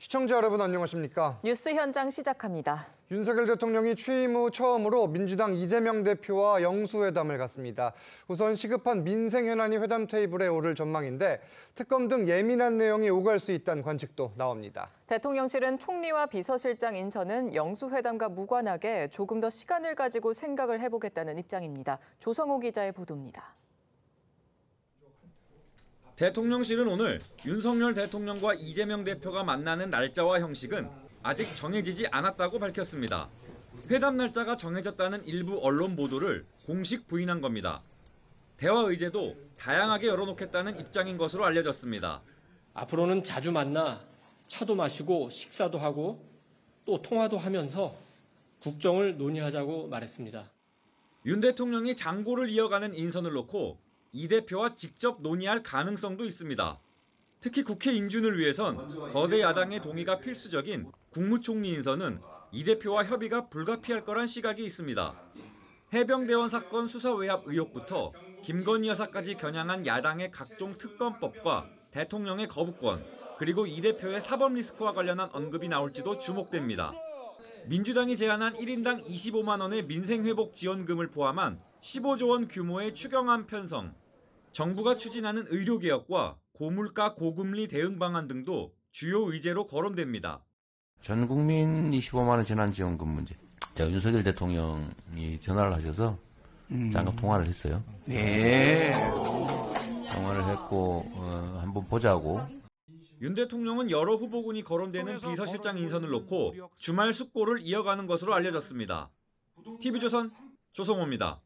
시청자 여러분 안녕하십니까? 뉴스 현장 시작합니다. 윤석열 대통령이 취임 후 처음으로 민주당 이재명 대표와 영수회담을 갖습니다. 우선 시급한 민생 현안이 회담 테이블에 오를 전망인데 특검 등 예민한 내용이 오갈 수 있다는 관측도 나옵니다. 대통령실은 총리와 비서실장 인선은 영수회담과 무관하게 조금 더 시간을 가지고 생각을 해보겠다는 입장입니다. 조성호 기자의 보도입니다. 대통령실은 오늘 윤석열 대통령과 이재명 대표가 만나는 날짜와 형식은 아직 정해지지 않았다고 밝혔습니다. 회담 날짜가 정해졌다는 일부 언론 보도를 공식 부인한 겁니다. 대화 의제도 다양하게 열어놓겠다는 입장인 것으로 알려졌습니다. 앞으로는 자주 만나 차도 마시고 식사도 하고 또 통화도 하면서 국정을 논의하자고 말했습니다. 윤 대통령이 장고를 이어가는 인선을 놓고 이 대표와 직접 논의할 가능성도 있습니다. 특히 국회 인준을 위해선 거대 야당의 동의가 필수적인 국무총리 인선은 이 대표와 협의가 불가피할 거란 시각이 있습니다. 해병대원 사건 수사 외압 의혹부터 김건희 여사까지 겨냥한 야당의 각종 특검법과 대통령의 거부권, 그리고 이 대표의 사법 리스크와 관련한 언급이 나올지도 주목됩니다. 민주당이 제안한 1인당 25만 원의 민생회복 지원금을 포함한 15조 원 규모의 추경안 편성, 정부가 추진하는 의료개혁과 고물가 고금리 대응 방안 등도 주요 의제로 거론됩니다. 전 국민 25만 원 재난지원금 문제. 제가 윤석열 대통령이 전화를 하셔서 잠깐 통화를 했어요. 네. 통화를 했고 어, 한번 보자고. 윤 대통령은 여러 후보군이 거론되는 비서실장 인선을 놓고 주말 숙고를 이어가는 것으로 알려졌습니다. TV조선 조성호입니다.